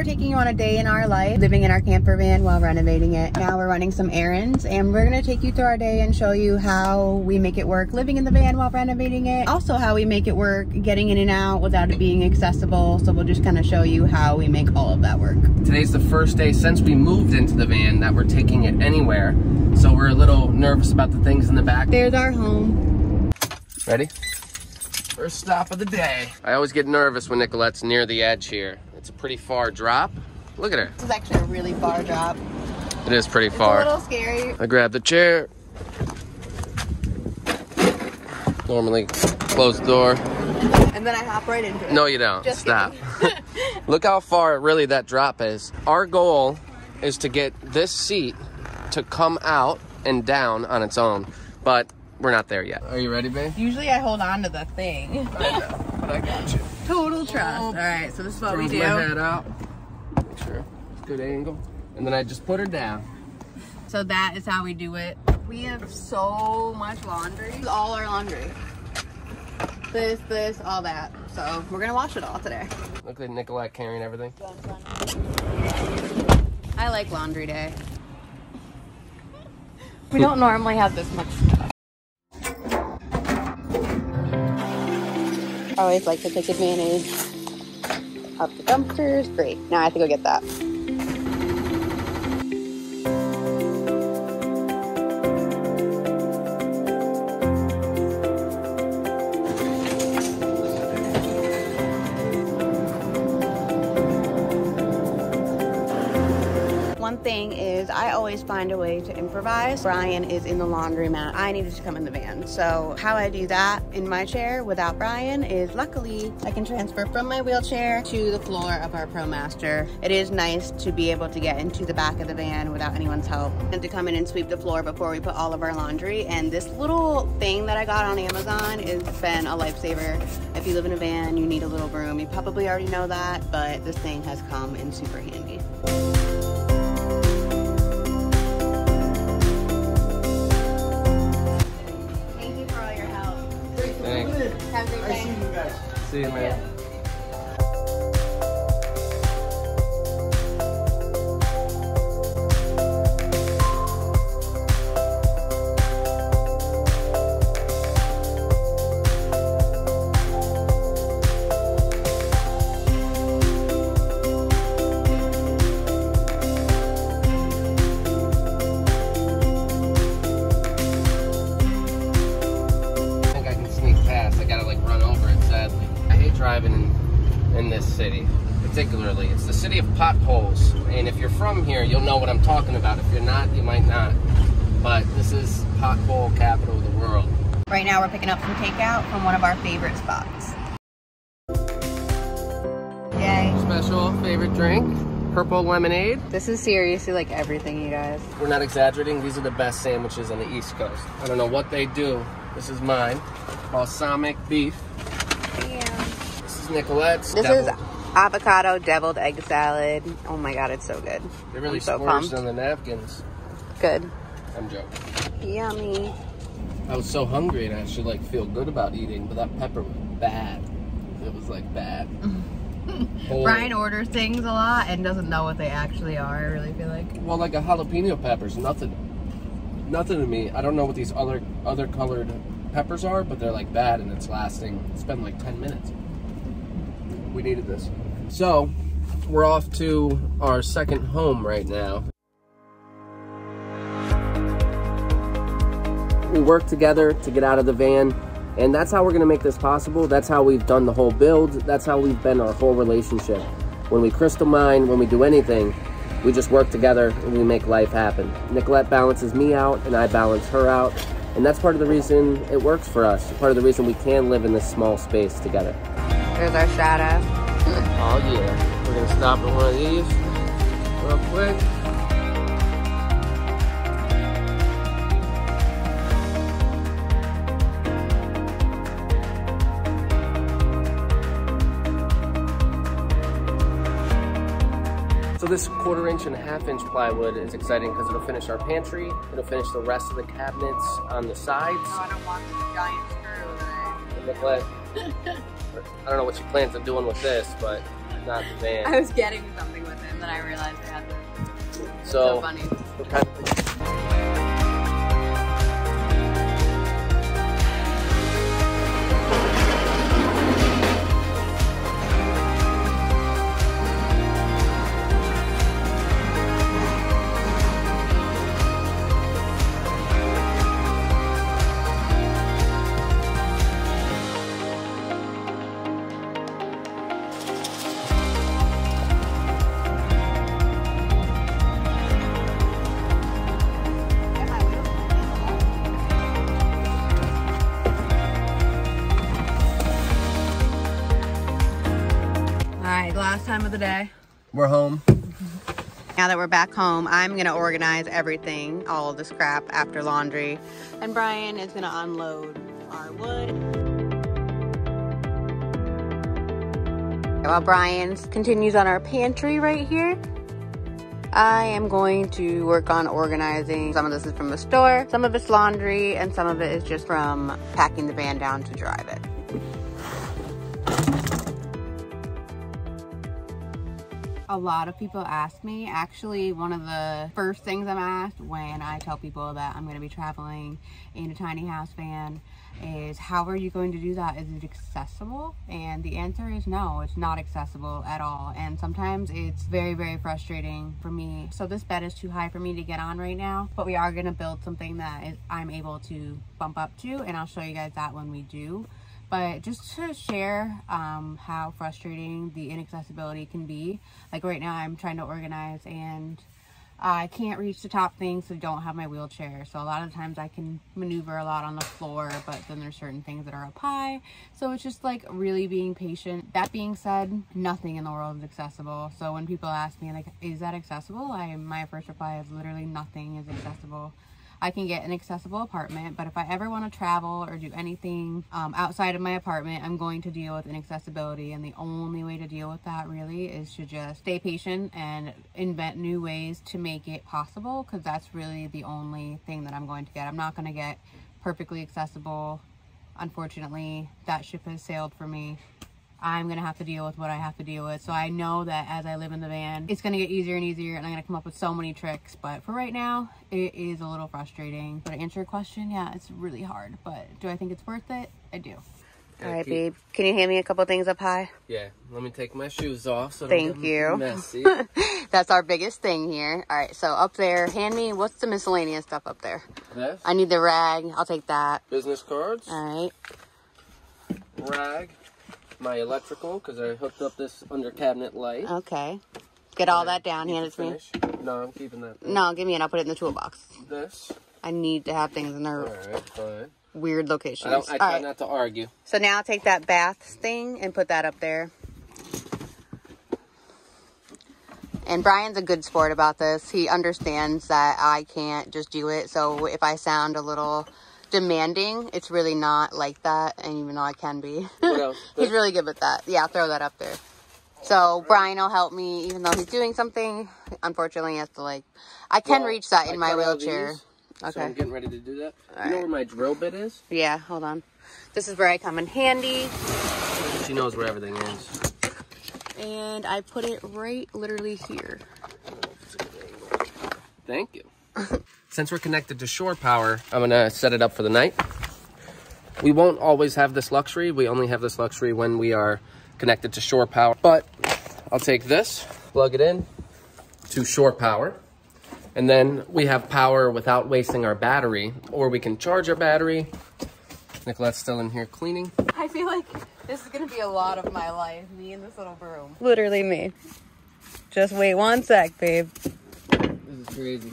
we're taking you on a day in our life, living in our camper van while renovating it. Now we're running some errands and we're gonna take you through our day and show you how we make it work living in the van while renovating it. Also how we make it work getting in and out without it being accessible. So we'll just kind of show you how we make all of that work. Today's the first day since we moved into the van that we're taking it anywhere. So we're a little nervous about the things in the back. There's our home. Ready? First stop of the day. I always get nervous when Nicholette's near the edge here. It's a pretty far drop. Look at her. This is actually a really far drop. It is pretty It's far. a little scary. I grab the chair. Normally close the door. And then I hop right into it. No, you don't. Just Stop. Look how far really that drop is. Our goal is to get this seat to come out and down on its own, but we're not there yet. Are you ready, babe? Usually I hold on to the thing. I know, but I got you. Total trust. Oh. All right, so this is what we Throws do. my head out. Make sure it's good angle. And then I just put her down. So that is how we do it. We have so much laundry. This is all our laundry. This, this, all that. So we're gonna wash it all today. Look at Nicholette carrying everything. I like laundry day. We don't normally have this much I always like to take advantage of the dumpsters. Great. Now I have to go get that. I always find a way to improvise. Brian is in the laundromat. I needed to come in the van. So how I do that in my chair without Brian is luckily I can transfer from my wheelchair to the floor of our ProMaster. It is nice to be able to get into the back of the van without anyone's help and to come in and sweep the floor before we put all of our laundry. And this little thing that I got on Amazon has been a lifesaver. If you live in a van, you need a little broom. You probably already know that, but this thing has come in super handy. See you, man. You're not, you might not. But this is pothole capital of the world. Right now we're picking up some takeout from one of our favorite spots. Yay. Special favorite drink, purple lemonade. This is seriously like everything, you guys. We're not exaggerating. These are the best sandwiches on the East Coast. I don't know what they do. This is mine. Balsamic beef. This is Nicholette's. This Devil- is avocado deviled egg salad. Oh my god, it's so good. They really I'm so splurged pumped. on the napkins. Good. I'm joking. Yummy. I was so hungry and I should like feel good about eating, but that pepper was bad. It was like bad. Whole- Brian orders things a lot and doesn't know what they actually are, I really feel like. Well, like a jalapeno pepper's nothing. Nothing to me. I don't know what these other other colored peppers are, but they're like bad and it's lasting. It's been like 10 minutes. We needed this. So, we're off to our second home right now. We work together to get out of the van, and that's how we're gonna make this possible. That's how we've done the whole build. That's how we've been our whole relationship. When we crystal mine, when we do anything, we just work together and we make life happen. Nicholette balances me out and I balance her out. And that's part of the reason it works for us. Part of the reason we can live in this small space together. There's our shadow. Oh yeah. We're gonna stop at one of these real quick. So this quarter inch and a half inch plywood is exciting because it'll finish our pantry, it'll finish the rest of the cabinets on the sides. Oh, I don't want this giant screw And Nicholette, I don't know what she plans on doing with this, but not the van. I was getting something with it and then I realized I had this. So, So funny. Right, last time of the day. we're home. Now that we're back home, I'm gonna organize everything, all of the scrap after laundry, and Brian is gonna unload our wood. While Brian continues on our pantry right here, I am going to work on organizing. Some of this is from the store, some of it's laundry, and some of it is just from packing the van down to drive it. A lot of people ask me. Actually, one of the first things I'm asked when I tell people that I'm going to be traveling in a tiny house van is how are you going to do that? Is it accessible? And the answer is no, it's not accessible at all. And sometimes it's very, very frustrating for me. So this bed is too high for me to get on right now, but we are going to build something that I'm able to bump up to, and I'll show you guys that when we do but just to share um, how frustrating the inaccessibility can be. Like right now, I'm trying to organize and I can't reach the top things, so I don't have my wheelchair. So a lot of times I can maneuver a lot on the floor, but then there's certain things that are up high. So it's just like really being patient. That being said, nothing in the world is accessible. So when people ask me like, is that accessible? I my first reply is literally nothing is accessible. I can get an accessible apartment, but if I ever want to travel or do anything um, outside of my apartment, I'm going to deal with inaccessibility. And the only way to deal with that really is to just stay patient and invent new ways to make it possible because that's really the only thing that I'm going to get. I'm not going to get perfectly accessible. Unfortunately, that ship has sailed for me. I'm gonna have to deal with what I have to deal with. So I know that as I live in the van, it's gonna get easier and easier and I'm gonna come up with so many tricks. But for right now, it is a little frustrating. But to answer your question, yeah, it's really hard. But do I think it's worth it? I do. All right, babe. Can you hand me a couple things up high? Yeah, let me take my shoes off so Thank don't get you. messy. That's our biggest thing here. All right, so up there, hand me what's the miscellaneous stuff up there? this, I need the rag. I'll take that. business cards, All right. rag, my electrical, because I hooked up this under cabinet light. Okay. Get all that down. Hand it to me. finish. No, I'm keeping that. No, give me it. I'll put it in the toolbox. This. I need to have things in their Alright, fine. weird locations. I, don't, I All try right. not to argue. So now I'll take that bath thing and put that up there. And Brian's a good sport about this. He understands that I can't just do it. So if I sound a little demanding, it's really not like that. And even though I can be, he's really good with that. Yeah, I'll throw that up there. So Brian will help me even though he's doing something. Unfortunately, he has to like, I can Well, reach that I in my cut all wheelchair. these, So I'm getting ready to do that. All you know where my drill bit is? Yeah, hold on. This is where I come in handy. She knows where everything is. And I put it right literally here. Thank you. Since we're connected to shore power, I'm gonna set it up for the night. We won't always have this luxury. We only have this luxury when we are connected to shore power. But I'll take this, plug it in to shore power. And then we have power without wasting our battery, or we can charge our battery. Nicholette's still in here cleaning. I feel like this is gonna be a lot of my life, me in this little room. Literally me. Just wait one sec, babe. This is crazy.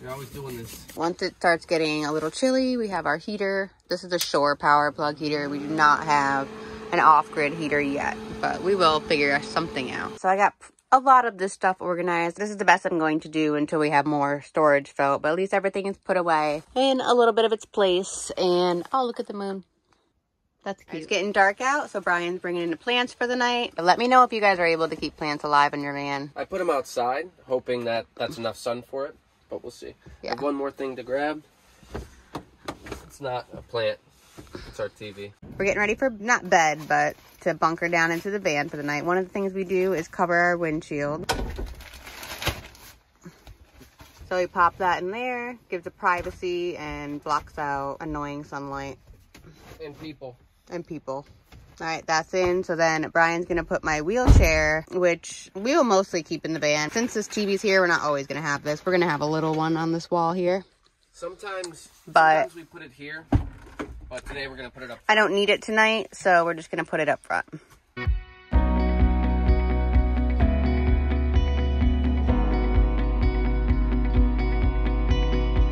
You're always doing this. Once it starts getting a little chilly, we have our heater. This is a shore power plug heater. We do not have an off-grid heater yet, but we will figure something out. So I got a lot of this stuff organized. This is the best I'm going to do until we have more storage filled, but at least everything is put away in a little bit of its place. And oh, look at the moon. That's cute. It's getting dark out, so Brian's bringing in the plants for the night. But let me know if you guys are able to keep plants alive in your van. I put them outside, hoping that that's enough sun for it, but we'll see. I have one more thing to grab. It's not a plant. It's our TV. We're getting ready for, not bed, but to bunker down into the van for the night. One of the things we do is cover our windshield. So we pop that in there, gives it privacy and blocks out annoying sunlight. And people. And people. All right, that's in. So then Brian's gonna put my wheelchair, which we will mostly keep in the van. Since this TV's here, we're not always gonna have this. We're gonna have a little one on this wall here. Sometimes, but sometimes we put it here, but today we're gonna put it up. I don't need it tonight, so we're just gonna put it up front.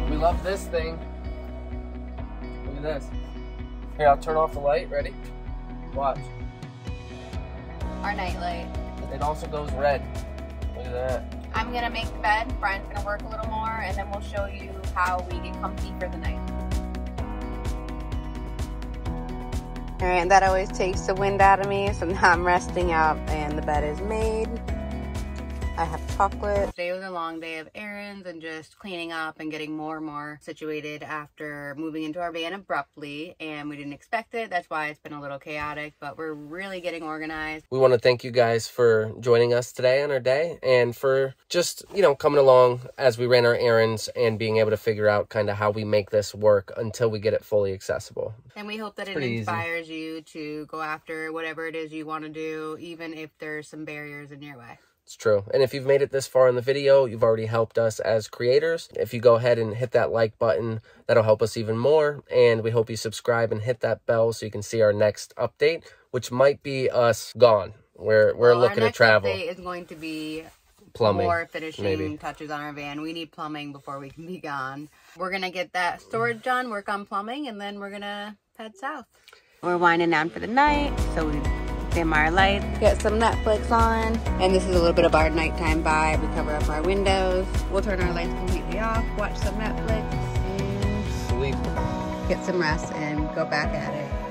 We love this thing. Look at this. Here, I'll turn off the light. Ready? Watch. Our night light. It also goes red. Look at that. I'm gonna make the bed. Brian's gonna work a little more, and then we'll show you how we get comfy for the night. All right, that always takes the wind out of me, so now I'm resting up, and the bed is made. I have chocolate. Today was a long day of errands and just cleaning up and getting more and more situated after moving into our van abruptly and we didn't expect it. That's why it's been a little chaotic, but we're really getting organized. We want to thank you guys for joining us today on our day and for just, you know, coming along as we ran our errands and being able to figure out kind of how we make this work until we get it fully accessible. And we hope that it inspires easy. you to go after whatever it is you want to do, even if there's some barriers in your way. It's true. And if you've made it this far in the video, you've already helped us as creators. If you go ahead and hit that like button, that'll help us even more. And we hope you subscribe and hit that bell so you can see our next update, which might be us gone. We're we're well, looking to travel. Our next update is going to be plumbing, more finishing maybe. touches on our van. We need plumbing before we can be gone. We're gonna get that storage done, work on plumbing, and then we're gonna head south. We're winding down for the night, so we dim our lights, get some Netflix on, and this is a little bit of our nighttime vibe. We cover up our windows. We'll turn our lights completely off, watch some Netflix, and sleep. Get some rest and go back at it.